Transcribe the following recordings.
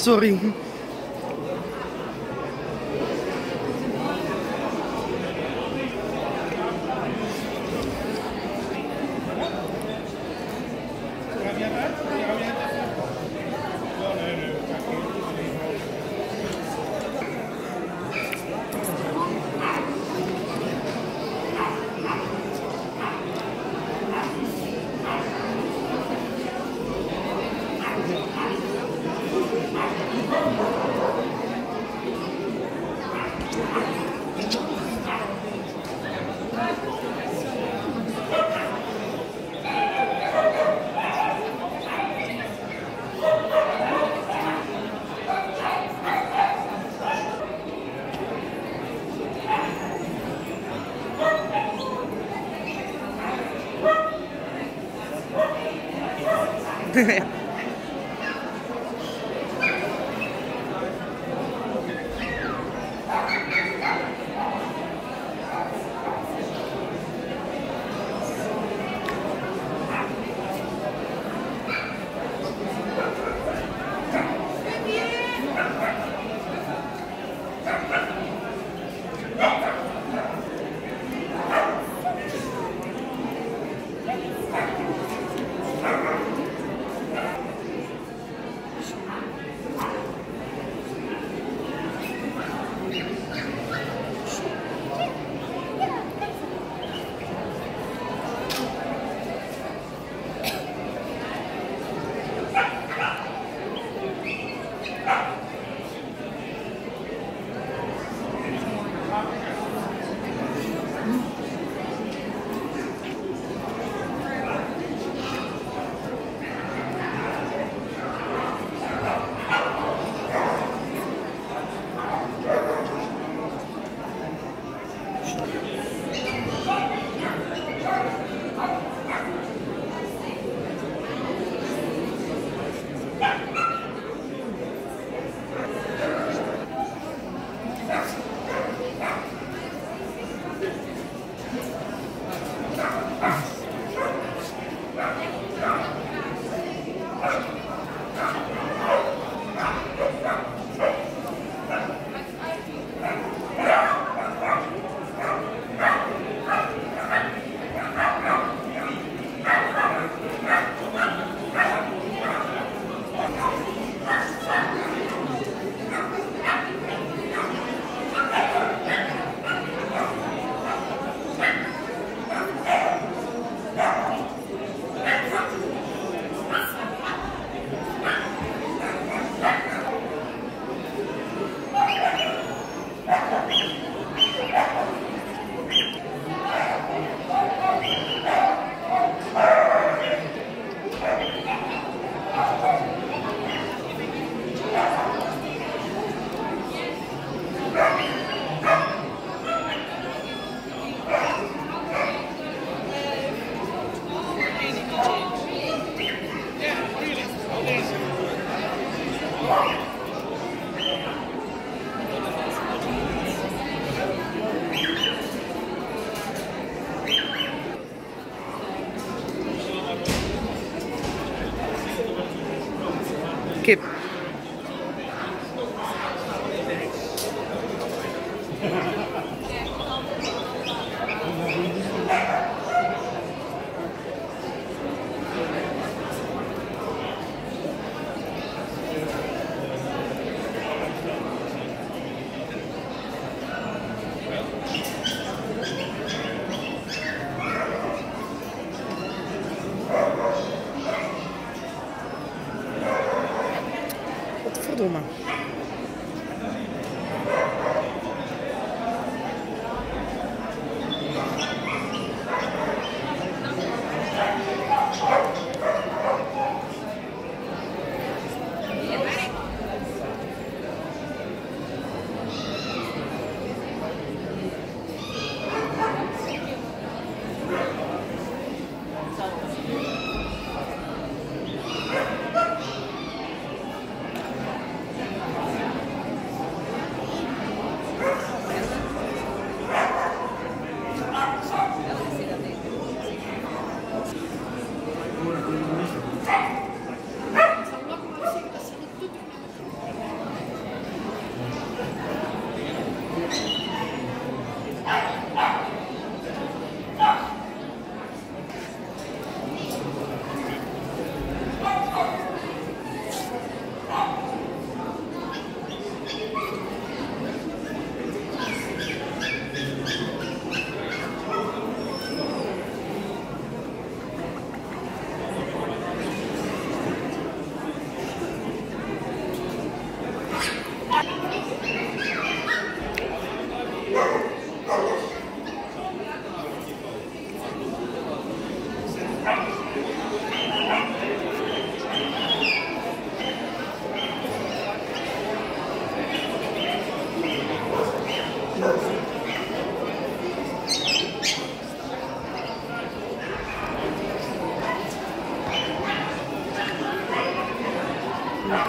sorry. Ja, sorry.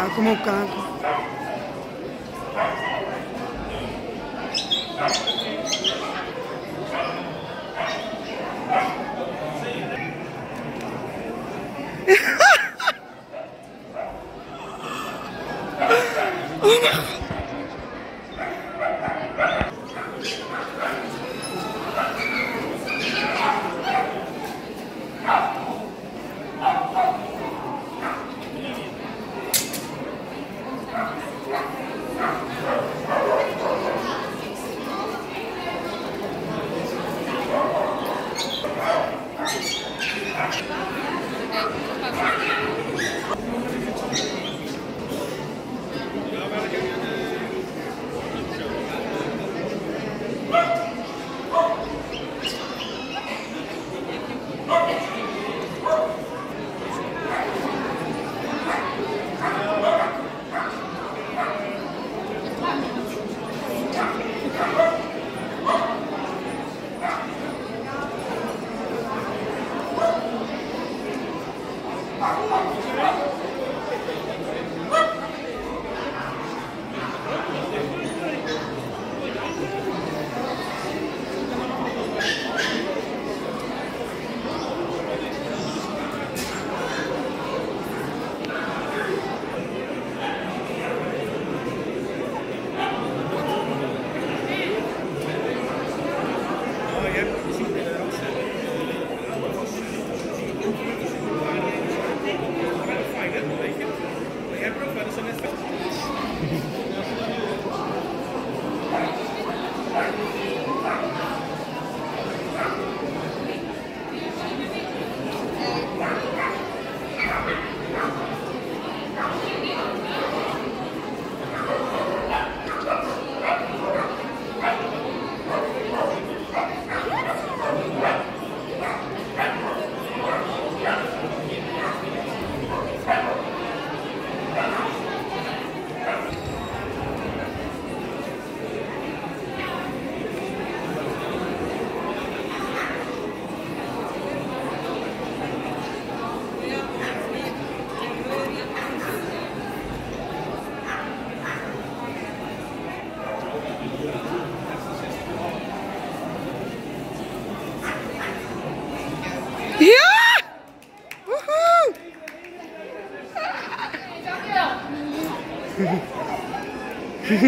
Caco, meu Caco.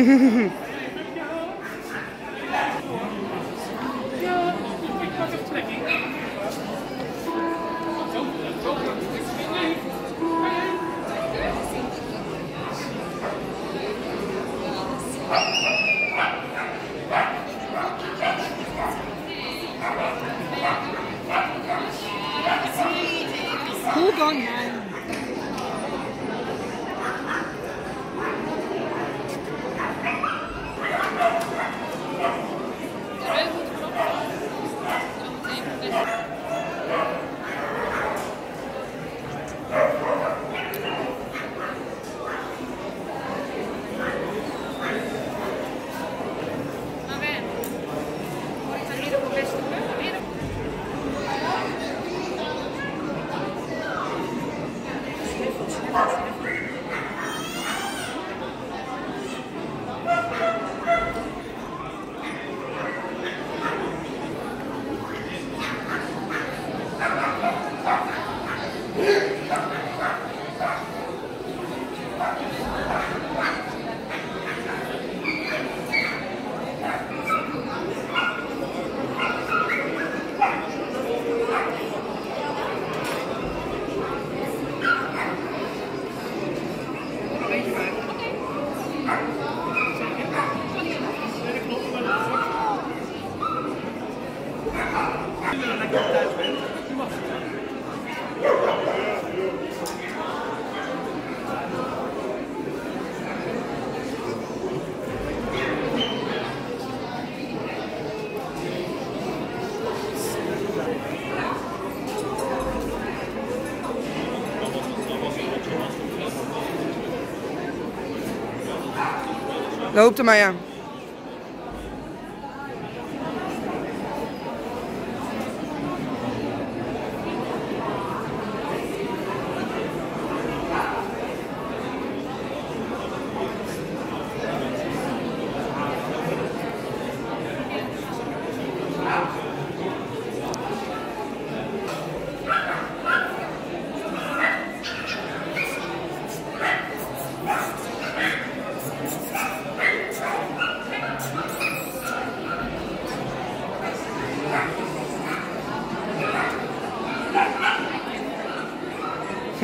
Who gone man? Loop er maar aan.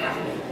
moet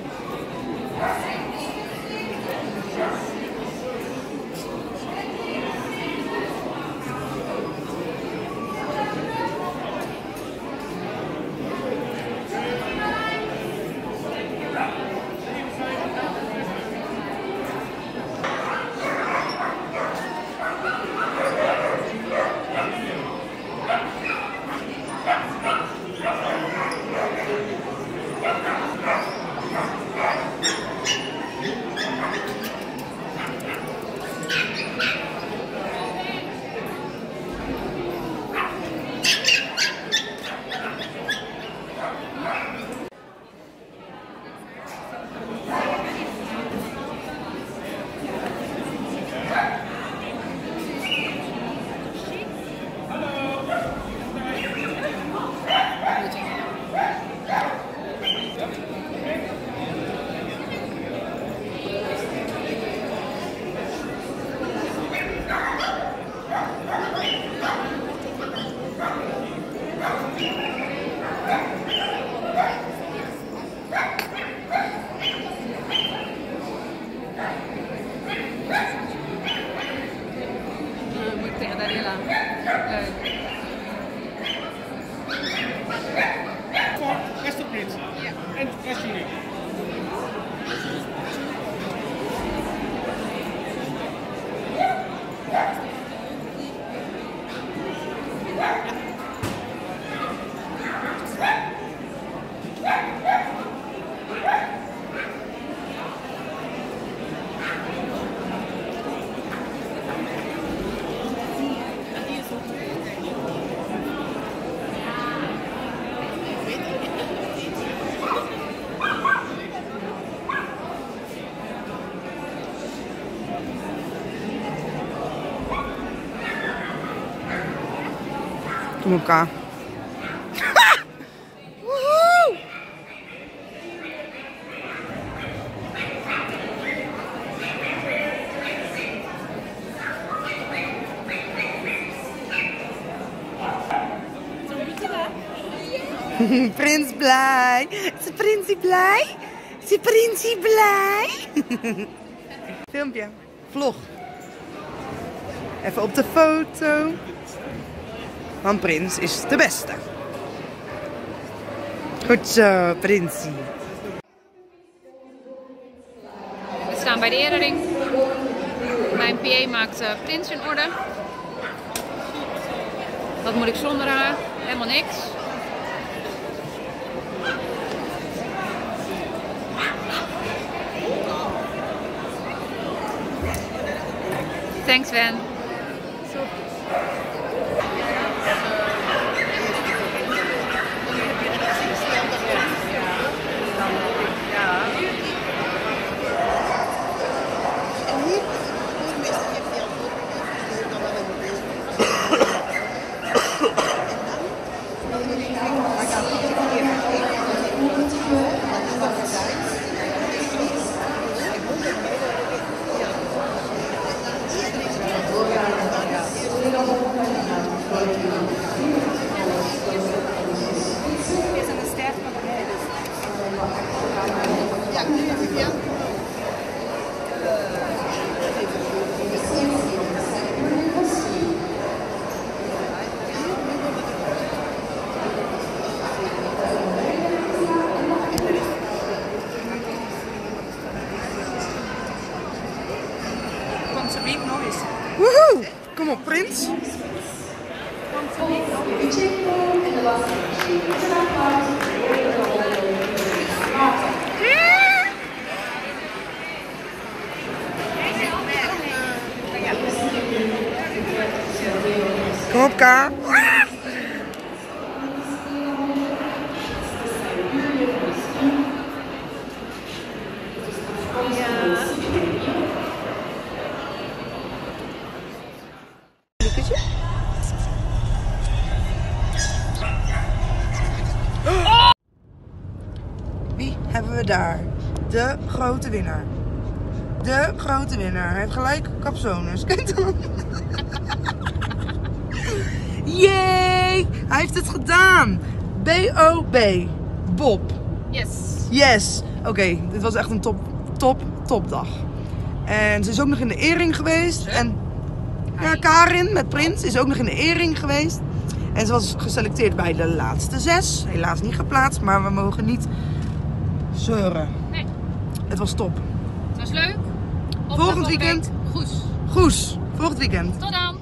Ka. Woehoe. Prins blij. Is de prinsie blij? Is de prinsie blij? Filmpje. Vlog. Even op de foto. Want Prins is de beste. Goed zo, Prinsie. We staan bij de erering. Mijn PA maakt eh, Prins in orde. Wat moet ik zonder haar? Helemaal niks. Thanks, Van. Daar? De grote winnaar. De grote winnaar. Hij heeft gelijk capsones. Kijk dan. Yay! Hij heeft het gedaan. B-O-B. Bob. Yes. Yes. Oké, dit was echt een top, top, topdag. En ze is ook nog in de Ering geweest. En ja, Karin met Prins is ook nog in de Ering geweest. En ze was geselecteerd bij de laatste zes. Helaas niet geplaatst, maar we mogen niet zeuren. Nee, Het was top. het was leuk. Op Volgend weekend? Goed. Goes, volgend weekend. Tot dan.